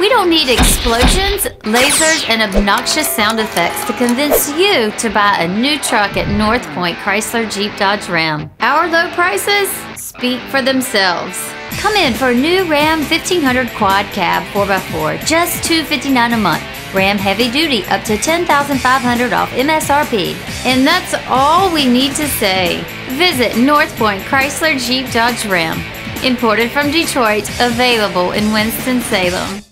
We don't need explosions, lasers, and obnoxious sound effects to convince you to buy a new truck at North Point Chrysler Jeep Dodge Ram. Our low prices speak for themselves. Come in for a new Ram 1500 Quad Cab 4x4, just $259 a month. Ram Heavy Duty up to $10,500 off MSRP. And that's all we need to say. Visit North Point Chrysler Jeep Dodge Ram. Imported from Detroit, available in Winston-Salem.